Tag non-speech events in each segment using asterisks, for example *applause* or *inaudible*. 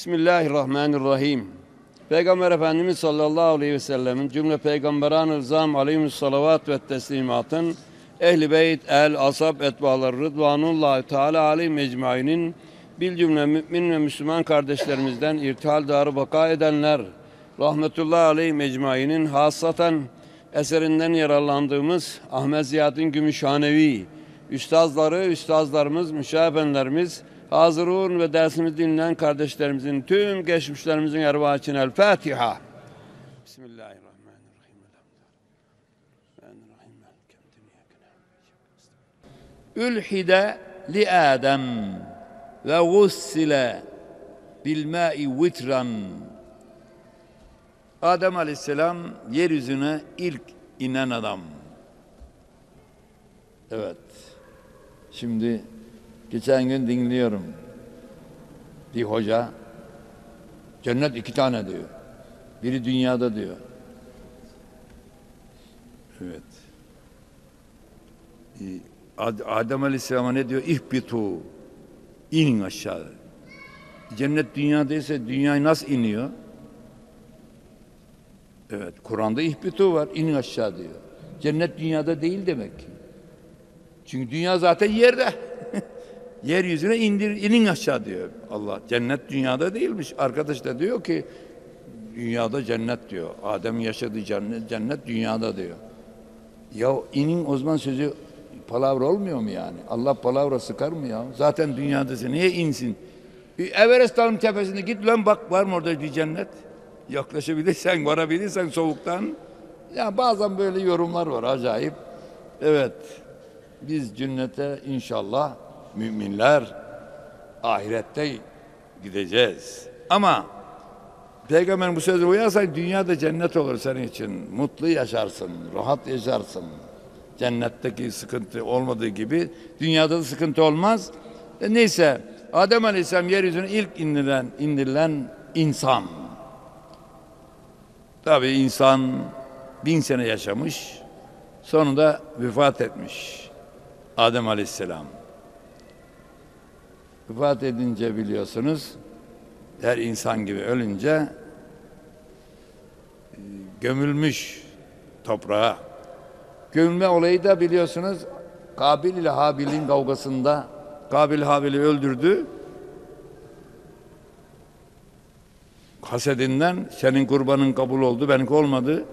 Bismillahirrahmanirrahim. Peygamber Efendimiz sallallahu aleyhi ve sellemin cümle peygamberan-ı rızam aleyhimus salavat ve teslimatın ehli beyt, el, asab, etbaları rıdvanullahi teala aleyhi mecmainin bil cümle mümin ve Müslüman kardeşlerimizden irtihal darı baka edenler rahmetullahi aleyhi mecmainin hasaten eserinden yararlandığımız Ahmet Ziyaddin Gümüşhanevi üstazları, üstazlarımız, müşahenlerimiz, hazırun ve dersimizi dinleyen kardeşlerimizin tüm geçmişlerimizin ervahı için El Fatiha. Bismillahirrahmanirrahim. Ülhide li Adem ve gussile bil ma'i vitran. Adem Aleyhisselam yeryüzüne ilk inen adam. Evet. Şimdi geçen gün dinliyorum. Bir hoca cennet iki tane diyor. Biri dünyada diyor. Evet. Ee, Ad- Adem Aleyhisselam'a ne diyor? İhbitu. İnin aşağı. Cennet dünyadaysa dünyaya nasıl iniyor? Evet. Kur'an'da ihbitu var. inin aşağı diyor. Cennet dünyada değil demek ki. Çünkü dünya zaten yerde. Yeryüzüne indir, inin aşağı diyor Allah. Cennet dünyada değilmiş. Arkadaş da diyor ki dünyada cennet diyor. Adem yaşadığı cennet, cennet dünyada diyor. Ya inin o zaman sözü palavra olmuyor mu yani? Allah palavra sıkar mı ya? Zaten dünyadasın. Niye insin? Everest Dağı'nın tepesine git lan bak var mı orada bir cennet? Yaklaşabilirsen, varabilirsen soğuktan. Ya bazen böyle yorumlar var acayip. Evet. Biz cennete inşallah müminler ahirette gideceğiz. Ama Peygamberin bu sözü uyarsak dünyada cennet olur senin için. Mutlu yaşarsın, rahat yaşarsın. Cennetteki sıkıntı olmadığı gibi dünyada da sıkıntı olmaz. E neyse Adem Aleyhisselam yeryüzüne ilk indirilen, indirilen insan. Tabi insan bin sene yaşamış, sonunda vefat etmiş. Adem Aleyhisselam. Vefat edince biliyorsunuz her insan gibi ölünce e, gömülmüş toprağa. Gömülme olayı da biliyorsunuz Kabil ile Habil'in kavgasında Kabil Habil'i öldürdü. Hasedinden senin kurbanın kabul oldu, benimki olmadı.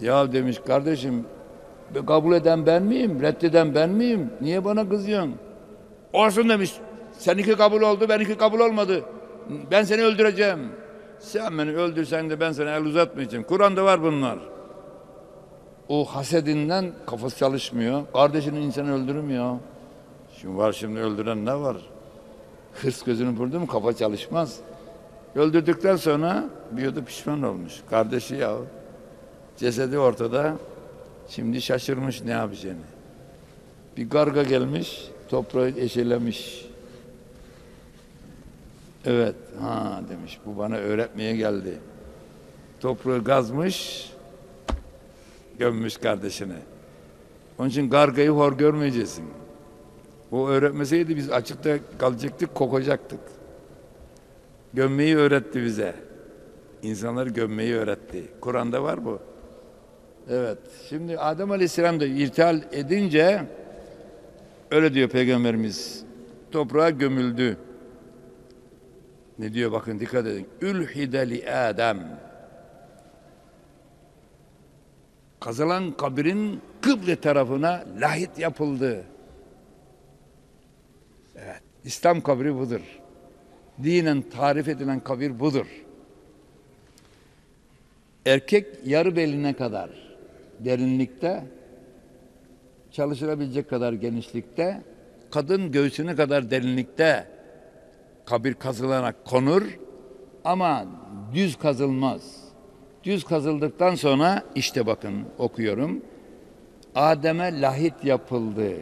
Ya demiş kardeşim kabul eden ben miyim? Reddeden ben miyim? Niye bana kızıyorsun? Olsun demiş. Seninki kabul oldu, benimki kabul olmadı. Ben seni öldüreceğim. Sen beni öldürsen de ben sana el uzatmayacağım. Kur'an'da var bunlar. O hasedinden kafası çalışmıyor. Kardeşinin insanı öldürür mü ya? Şimdi var şimdi öldüren ne var? Hırs gözünü vurdu mu kafa çalışmaz. Öldürdükten sonra bir da pişman olmuş. Kardeşi ya. Cesedi ortada. Şimdi şaşırmış ne yapacağını. Bir karga gelmiş, toprağı eşelemiş. Evet, ha demiş, bu bana öğretmeye geldi. Toprağı gazmış, gömmüş kardeşine. Onun için kargayı hor görmeyeceksin. O öğretmeseydi biz açıkta kalacaktık, kokacaktık. Gömmeyi öğretti bize. İnsanları gömmeyi öğretti. Kur'an'da var bu. Evet. Şimdi Adem Aleyhisselam da irtihal edince öyle diyor Peygamberimiz. Toprağa gömüldü. Ne diyor bakın dikkat edin. Ülhide li Adem. Kazılan kabrin kıble tarafına lahit yapıldı. Evet. İslam kabri budur. Dinen tarif edilen kabir budur. Erkek yarı beline kadar derinlikte, çalışılabilecek kadar genişlikte, kadın göğsüne kadar derinlikte kabir kazılarak konur ama düz kazılmaz. Düz kazıldıktan sonra işte bakın okuyorum. Adem'e lahit yapıldı.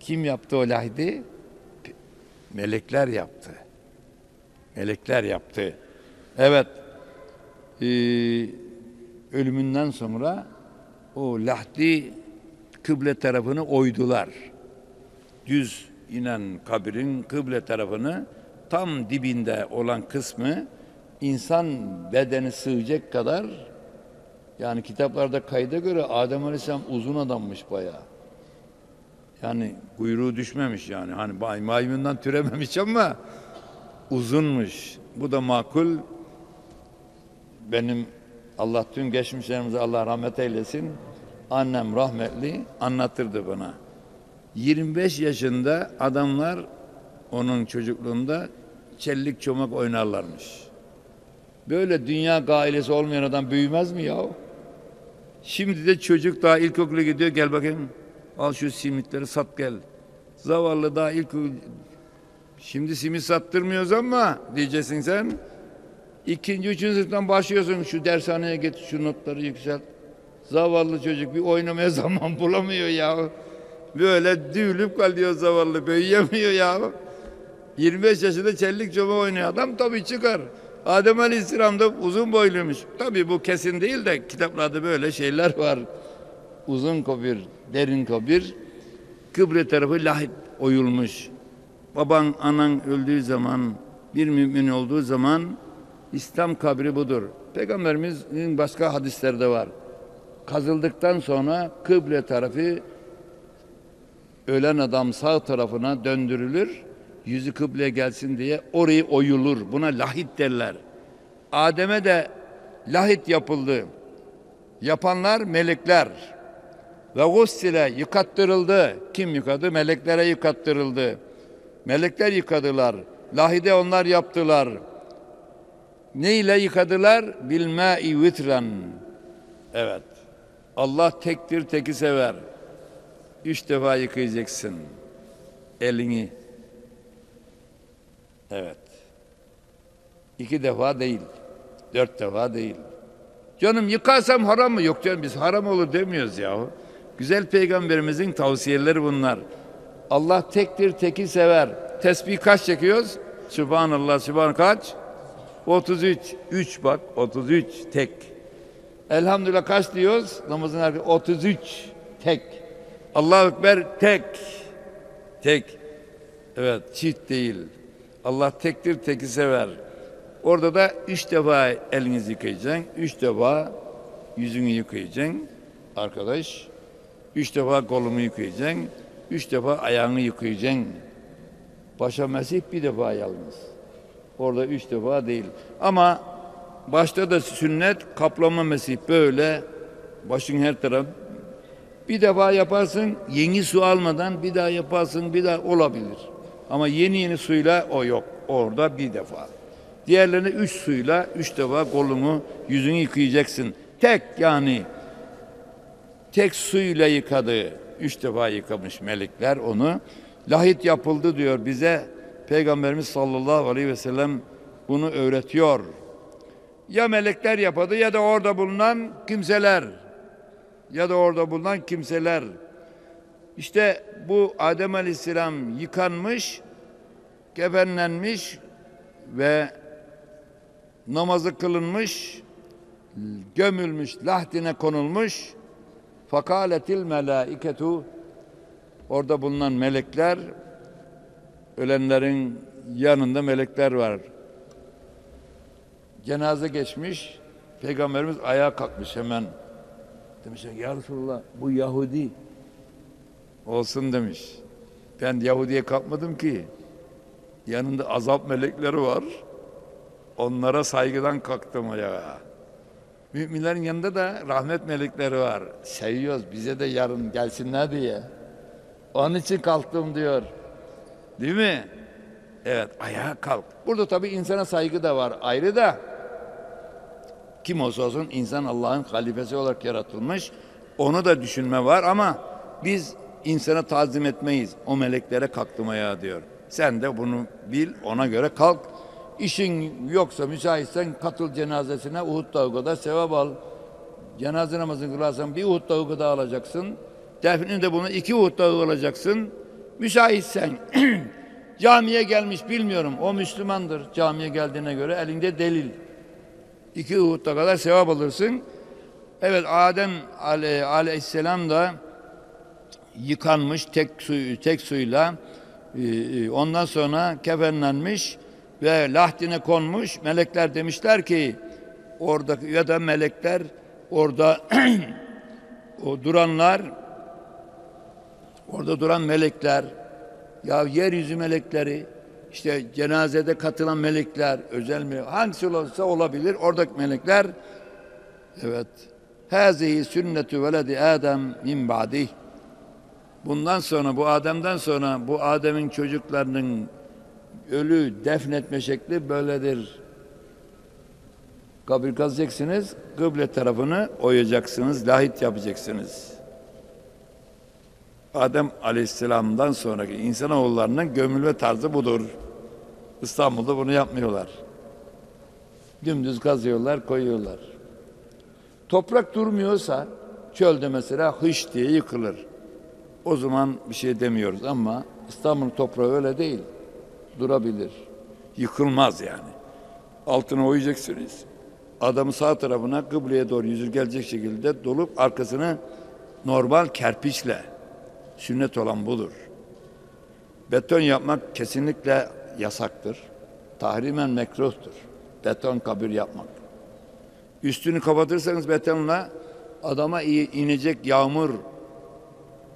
Kim yaptı o lahidi? Melekler yaptı. Melekler yaptı. Evet. Ee, ölümünden sonra o lahdi kıble tarafını oydular. Düz inen kabrin kıble tarafını tam dibinde olan kısmı insan bedeni sığacak kadar yani kitaplarda kayda göre Adem Aleyhisselam uzun adammış bayağı. Yani kuyruğu düşmemiş yani. Hani may- maymundan türememiş ama uzunmuş. Bu da makul. Benim Allah tüm geçmişlerimize Allah rahmet eylesin. Annem rahmetli anlatırdı bana. 25 yaşında adamlar onun çocukluğunda çellik çomak oynarlarmış. Böyle dünya gailesi olmayan adam büyümez mi ya? Şimdi de çocuk daha ilkokula gidiyor gel bakayım al şu simitleri sat gel. Zavallı daha ilk şimdi simit sattırmıyoruz ama diyeceksin sen. İkinci, üçüncü sınıftan başlıyorsun şu dershaneye git şu notları yükselt. Zavallı çocuk bir oynamaya *laughs* zaman bulamıyor ya. Böyle düğülüp kalıyor zavallı büyüyemiyor ya. 25 yaşında çellik çoba oynuyor adam tabii çıkar. Adem Aleyhisselam da uzun boyluymuş. Tabii bu kesin değil de kitaplarda böyle şeyler var. Uzun kabir, derin kabir. Kıble tarafı lahit oyulmuş. Baban, anan öldüğü zaman, bir mümin olduğu zaman İslam kabri budur. Peygamberimizin başka hadisleri de var. Kazıldıktan sonra kıble tarafı ölen adam sağ tarafına döndürülür. Yüzü kıbleye gelsin diye orayı oyulur. Buna lahit derler. Adem'e de lahit yapıldı. Yapanlar melekler. Ve gussile yıkattırıldı. Kim yıkadı? Meleklere yıkattırıldı. Melekler yıkadılar. Lahide onlar yaptılar. Ne ile yıkadılar? Bilmâ'i vitran. Evet. Allah tektir, teki sever. Üç defa yıkayacaksın. Elini. Evet. İki defa değil. Dört defa değil. Canım yıkarsam haram mı? Yok canım biz haram olur demiyoruz yahu. Güzel peygamberimizin tavsiyeleri bunlar. Allah tektir, teki sever. Tesbih kaç çekiyoruz? Subhanallah, Subhan kaç? 33. 3 bak, 33 tek. Elhamdülillah kaç diyoruz? Namazın harfi 33 tek. Allahu Ekber tek. Tek. Evet çift değil. Allah tektir teki sever. Orada da üç defa elinizi yıkayacaksın. Üç defa yüzünü yıkayacaksın. Arkadaş. Üç defa kolunu yıkayacaksın. Üç defa ayağını yıkayacaksın. Başa mesih bir defa yalnız. Orada üç defa değil. Ama başta da sünnet kaplama mesih böyle başın her taraf bir defa yaparsın yeni su almadan bir daha yaparsın bir daha olabilir. Ama yeni yeni suyla o yok. Orada bir defa. Diğerlerini üç suyla üç defa kolunu yüzünü yıkayacaksın. Tek yani tek suyla yıkadı. Üç defa yıkamış melekler onu. Lahit yapıldı diyor bize. Peygamberimiz sallallahu aleyhi ve sellem bunu öğretiyor. Ya melekler yapadı ya da orada bulunan kimseler. Ya da orada bulunan kimseler. İşte bu Adem Aleyhisselam yıkanmış, kefenlenmiş ve namazı kılınmış, gömülmüş, lahdine konulmuş. Fakaletil melaiketu orada bulunan melekler ölenlerin yanında melekler var. Cenaze geçmiş. Peygamberimiz ayağa kalkmış hemen. Demiş ya Resulallah bu Yahudi olsun demiş. Ben Yahudi'ye kalkmadım ki. Yanında azap melekleri var. Onlara saygıdan kalktım ayağa. Müminlerin yanında da rahmet melekleri var. Seviyoruz bize de yarın gelsinler diye. Onun için kalktım diyor. Değil mi? Evet ayağa kalk. Burada tabii insana saygı da var ayrı da. Kim olsa olsun insan Allah'ın halifesi olarak yaratılmış. Onu da düşünme var ama biz insana tazim etmeyiz. O meleklere kalktım ayağa diyor. Sen de bunu bil ona göre kalk. İşin yoksa müsaitsen katıl cenazesine Uhud Dağı kadar sevap al. Cenaze namazını kılarsan bir Uhud Dağı alacaksın. Defninde bunu iki Uhud Dağı alacaksın. Müsaitsen *clears throat* camiye gelmiş bilmiyorum. O Müslümandır camiye geldiğine göre elinde delil. İki Uhud'da kadar sevap alırsın. Evet Adem aley- aleyhisselam da yıkanmış tek suyu tek suyla ondan sonra kefenlenmiş ve lahdine konmuş. Melekler demişler ki oradaki ya da melekler orada *clears throat* o duranlar orada duran melekler ya yeryüzü melekleri işte cenazede katılan melekler özel mi hangisi olursa olabilir oradaki melekler evet hazihi sünnetu veledi Adem min ba'dih bundan sonra bu Adem'den sonra bu Adem'in çocuklarının ölü defnetme şekli böyledir. Kabir kazacaksınız, kıble tarafını oyacaksınız, lahit yapacaksınız. Adem Aleyhisselam'dan sonraki insanoğullarının gömülme tarzı budur. İstanbul'da bunu yapmıyorlar. Dümdüz kazıyorlar, koyuyorlar. Toprak durmuyorsa çölde mesela hış diye yıkılır. O zaman bir şey demiyoruz ama İstanbul toprağı öyle değil. Durabilir. Yıkılmaz yani. Altına oyacaksınız. Adamı sağ tarafına kıbleye doğru yüzü gelecek şekilde dolup arkasını normal kerpiçle sünnet olan budur. Beton yapmak kesinlikle yasaktır. Tahrimen mekruhtur. Beton kabir yapmak. Üstünü kapatırsanız betonla adama inecek yağmur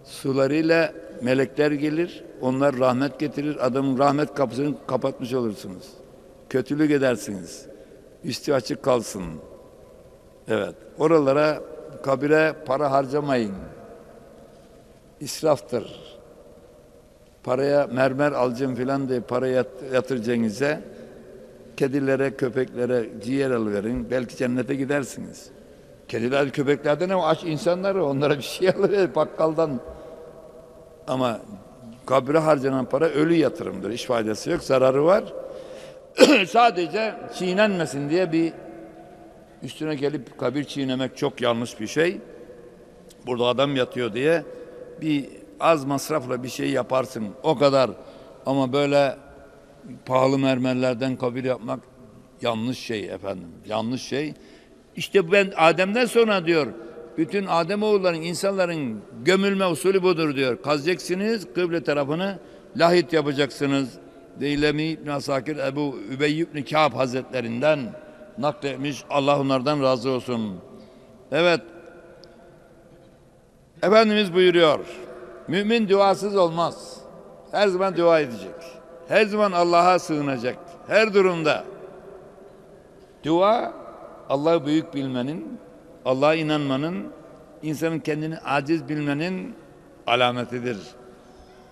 sularıyla melekler gelir. Onlar rahmet getirir. Adamın rahmet kapısını kapatmış olursunuz. Kötülük edersiniz. Üstü açık kalsın. Evet. Oralara kabire para harcamayın. İsraftır. Paraya mermer alacağım filan diye para yatıracağınıza kedilere, köpeklere ciğer alıverin. Belki cennete gidersiniz. Kediler, köpeklerden ama aç insanları onlara bir şey alır bakkaldan. Ama kabre harcanan para ölü yatırımdır. Hiç faydası yok, zararı var. *clears throat* Sadece çiğnenmesin diye bir üstüne gelip kabir çiğnemek çok yanlış bir şey. Burada adam yatıyor diye bir az masrafla bir şey yaparsın. O kadar. Ama böyle pahalı mermerlerden kabir yapmak yanlış şey efendim. Yanlış şey. İşte ben Adem'den sonra diyor bütün Adem oğulların insanların gömülme usulü budur diyor. Kazacaksınız kıble tarafını lahit yapacaksınız. Deylemi İbn Asakir Ebu Übey İbn Kâb Hazretlerinden nakletmiş. Allah onlardan razı olsun. Evet. Efendimiz buyuruyor. Mümin duasız olmaz. Her zaman dua edecek. Her zaman Allah'a sığınacak. Her durumda. Dua Allah'ı büyük bilmenin, Allah'a inanmanın, insanın kendini aciz bilmenin alametidir.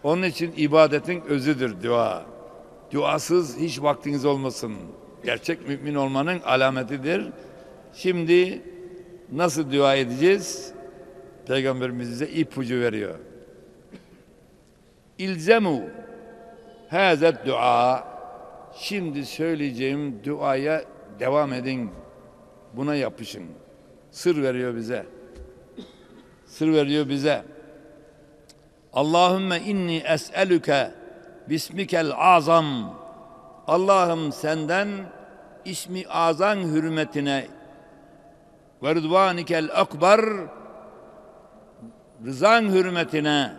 Onun için ibadetin özüdür dua. Duasız hiç vaktiniz olmasın. Gerçek mümin olmanın alametidir. Şimdi nasıl dua edeceğiz? Peygamberimiz bize ipucu veriyor. İlzemu hazet dua. Şimdi söyleyeceğim duaya devam edin. Buna yapışın. Sır veriyor bize. Sır veriyor bize. Allahümme inni es'elüke bismikel azam. Allah'ım senden ismi azan hürmetine ve rıdvanikel akbar rızan hürmetine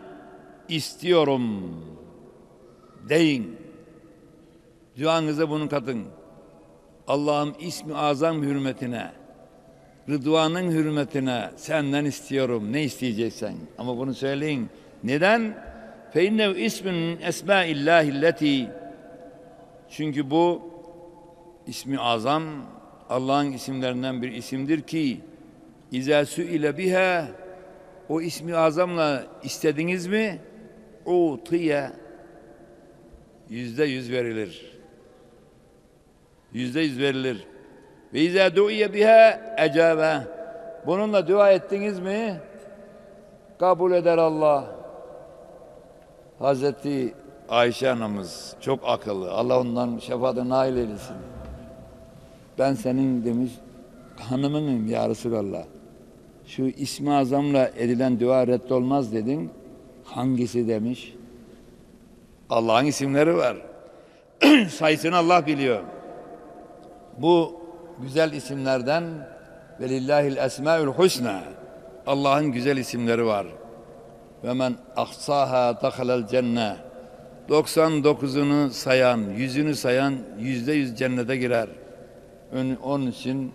istiyorum deyin. Duanıza bunu katın. Allah'ım ismi azam hürmetine, rıdvanın hürmetine senden istiyorum. Ne isteyeceksen. Ama bunu söyleyin. Neden? Fe innehu ismin esma'illahilleti Çünkü bu ismi azam Allah'ın isimlerinden bir isimdir ki İzâ ile biha o ismi azamla istediniz mi? O tıya yüzde yüz verilir yüzde yüz verilir. Ve izâ du'iye biha ecabe. Bununla dua ettiniz mi? Kabul eder Allah. Hazreti Ayşe anamız çok akıllı. Allah ondan şefaatine nail eylesin. Ben senin demiş hanımınım ya Resulallah. Şu ismi azamla edilen dua reddolmaz dedin. Hangisi demiş? Allah'ın isimleri var. *clears throat* Sayısını Allah biliyor. Bu güzel isimlerden velillahil esmaül husna Allah'ın güzel isimleri var. Ve men ahsaha dakhalel cenne. 99'unu sayan, yüzünü sayan yüzde yüz cennete girer. Onun için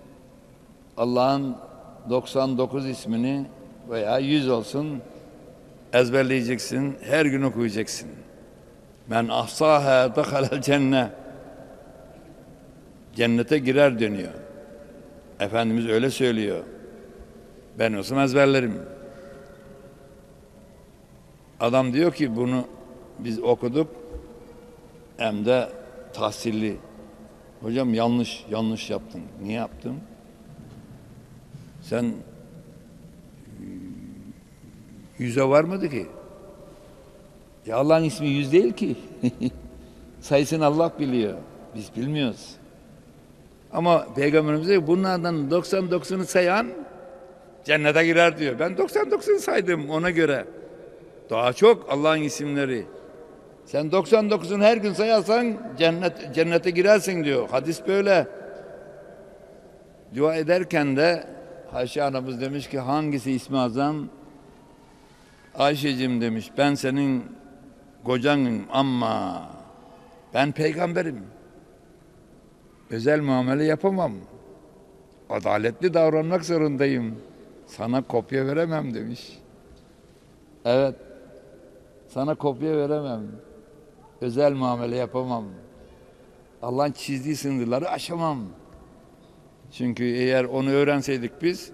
Allah'ın 99 ismini veya 100 olsun ezberleyeceksin, her gün okuyacaksın. Men ahsaha dehalel cennet. Cennete girer dönüyor. Efendimiz öyle söylüyor. Ben olsam ezberlerim. Adam diyor ki bunu biz okuduk hem de tahsilli. Hocam yanlış, yanlış yaptın. Niye yaptın? Sen yüze varmadı ki. Ya Allah'ın ismi yüz değil ki. *laughs* Sayısını Allah biliyor. Biz bilmiyoruz. Ama Peygamberimiz diyor bunlardan 99'unu sayan cennete girer diyor. Ben 99'unu saydım ona göre. Daha çok Allah'ın isimleri. Sen 99'unu her gün sayarsan cennet cennete girersin diyor. Hadis böyle. Dua ederken de Ayşe anamız demiş ki hangisi ismi azam? Ayşe'cim demiş ben senin kocanım ama ben peygamberim. Özel muamele yapamam. Adaletli davranmak zorundayım. Sana kopya veremem demiş. Evet. Sana kopya veremem. Özel muamele yapamam. Allah'ın çizdiği sınırları aşamam. Çünkü eğer onu öğrenseydik biz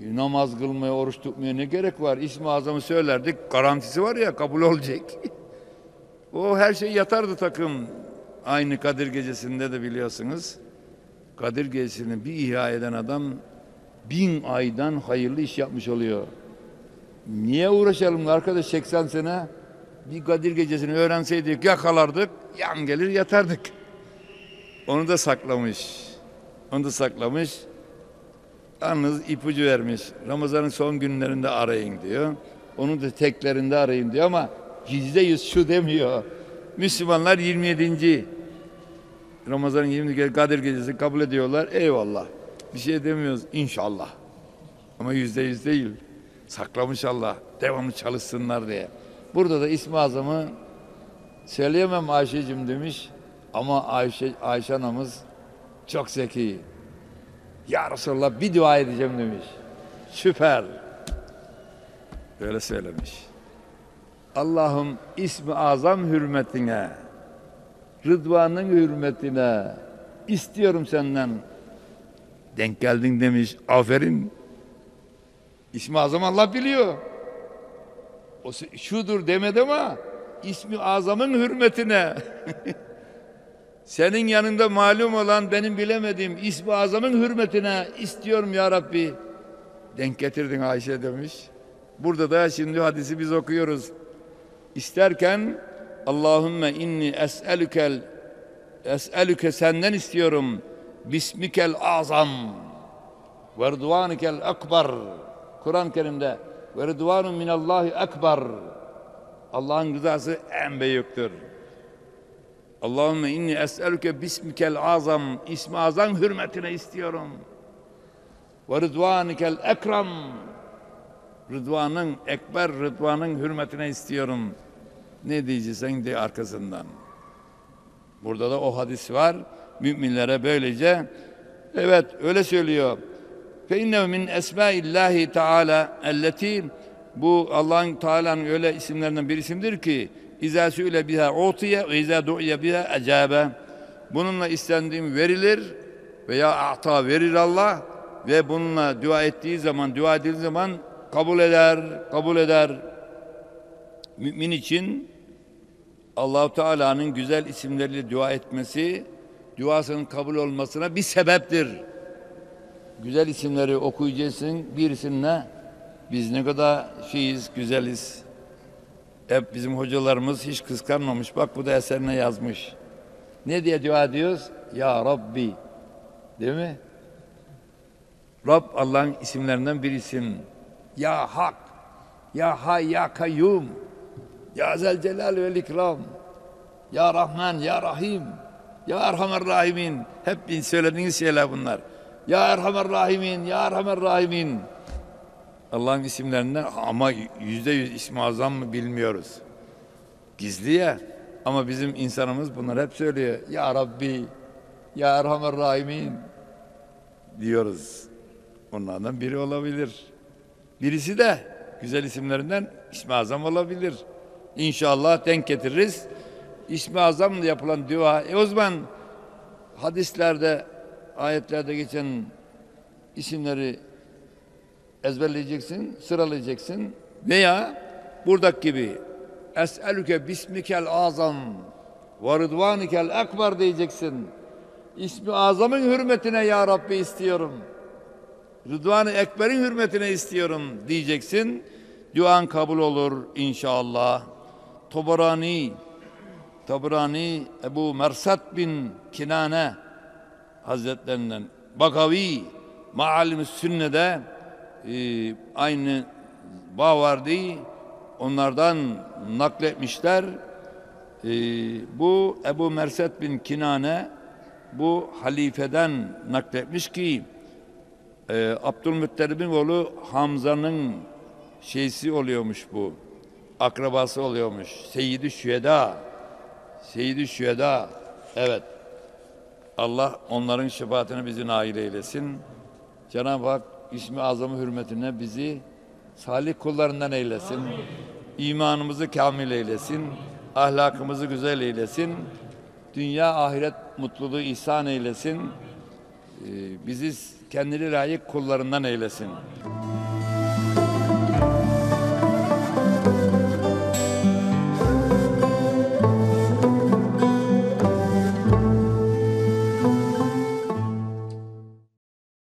namaz kılmaya, oruç tutmaya ne gerek var? İsmi azamı söylerdik. Garantisi var ya kabul *laughs* olacak. o her şey yatardı takım. Aynı Kadir Gecesi'nde de biliyorsunuz. Kadir Gecesi'ni bir ihya eden adam bin aydan hayırlı iş yapmış oluyor. Niye uğraşalım arkadaş 80 sene? Bir Kadir Gecesi'ni öğrenseydik yakalardık, yan gelir yatardık. Onu da saklamış. Onu da saklamış. Yalnız ipucu vermiş. Ramazan'ın son günlerinde arayın diyor. Onu da teklerinde arayın diyor ama yüzde yüz şu demiyor. Müslümanlar 27. Ramazan'ın 20. Kadir Gecesi kabul ediyorlar. Eyvallah. Bir şey demiyoruz inşallah. Ama yüzde yüz değil. Saklamış Allah. Devamlı çalışsınlar diye. Burada da İsmi Azam'ı söyleyemem Ayşe'cim demiş. Ama Ayşe, Ayşe anamız çok zeki. Ya Resulallah bir dua edeceğim demiş. Süper. Böyle söylemiş. Allah'ım ismi azam hürmetine, rıdvanın hürmetine istiyorum senden. Denk geldin demiş. Aferin. İsmi azam Allah biliyor. O şudur demedi ama ismi azamın hürmetine. *laughs* Senin yanında malum olan benim bilemediğim ismi azamın hürmetine istiyorum ya Rabbi. Denk getirdin Ayşe demiş. Burada da şimdi hadisi biz okuyoruz. İsterken Allahümme inni es'elükel es'elüke senden istiyorum. Bismikel azam. Ve rıdvanikel akbar. Kur'an-ı Kerim'de ve rıdvanun minallahi akbar. Allah'ın rızası en büyüktür. Allahümme inni es'elüke bismikel azam. İsmi azam hürmetine istiyorum. Ve rıdvanikel ekram Rıdvanın ekber Rıdvanın hürmetine istiyorum. Ne diyeceksen de arkasından. Burada da o hadis var. Müminlere böylece evet öyle söylüyor. Fe inne min esmaillahi teala elleti bu Allah'ın Teala'nın öyle isimlerinden bir isimdir ki İza sü'ile biha utiye ve izâ du'iye biha ecabe. Bununla istendiğim verilir veya ata verir Allah ve bununla dua ettiği zaman, dua edildiği zaman kabul eder, kabul eder. Mümin için Allahu Teala'nın güzel isimleriyle dua etmesi duasının kabul olmasına bir sebeptir. Güzel isimleri okuyacaksın birisine biz ne kadar şeyiz, güzeliz. Hep bizim hocalarımız hiç kıskanmamış. Bak bu da eserine yazmış. Ne diye dua ediyoruz? Ya Rabbi. Değil mi? Rab Allah'ın isimlerinden bir isim. Ya Hak. Ya Hay Ya Kayyum. Ya Zel Celal ve İkram. Ya Rahman, Ya Rahim. Ya Erhamer Rahimin. Hep söylediğiniz şeyler bunlar. Ya Erhamer Rahimin, Ya Erhamer Rahimin. Allah'ın isimlerinden ama yüzde yüz ismi azam mı bilmiyoruz. Gizli ya. Ama bizim insanımız bunlar hep söylüyor. Ya Rabbi, Ya Erhamer Rahimin diyoruz. Onlardan biri olabilir. Birisi de güzel isimlerinden İsmi Azam olabilir. İnşallah denk getiririz. İsmi Azam'la yapılan dua. E o zaman hadislerde, ayetlerde geçen isimleri ezberleyeceksin, sıralayacaksın veya buradaki gibi Es'elüke bismikel azam ve rıdvanikel ekber diyeceksin. İsmi azamın hürmetine ya Rabbi istiyorum. Rıdvan-ı Ekber'in hürmetine istiyorum diyeceksin. Duan kabul olur inşallah. Tobarani, Tabrani Ebu Mersat bin Kinane Hazretlerinden Bakavi Maalim Sünne'de e, aynı Bavardi onlardan nakletmişler. E, bu Ebu Merset bin Kinane bu halifeden nakletmiş ki e, Abdülmuttalib'in oğlu Hamza'nın şeysi oluyormuş bu. Akrabası oluyormuş. Seyyid-i Şüheda. Seyyid-i Şüheda. Evet. Allah onların şefaatine bizi nail eylesin. Cenab-ı Hak ismi azamı hürmetine bizi salih kullarından eylesin. İmanımızı kamil eylesin. Ahlakımızı güzel eylesin. Dünya ahiret mutluluğu ihsan eylesin. Ee, bizi kendine layık kullarından eylesin.